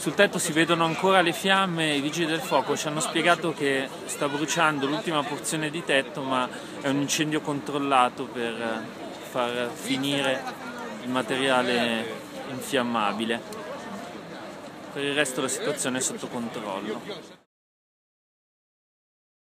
Sul tetto si vedono ancora le fiamme, i vigili del fuoco ci hanno spiegato che sta bruciando l'ultima porzione di tetto ma è un incendio controllato per eh, far finire il materiale infiammabile. Per il resto la situazione è sotto controllo.